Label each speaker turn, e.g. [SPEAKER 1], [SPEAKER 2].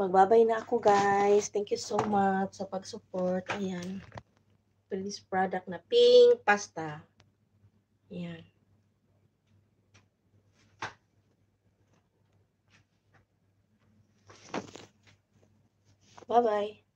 [SPEAKER 1] Magbabay na ako guys. Thank you so much sa pag-support. Ayan. To this product na pink pasta. Ayan. Bye-bye.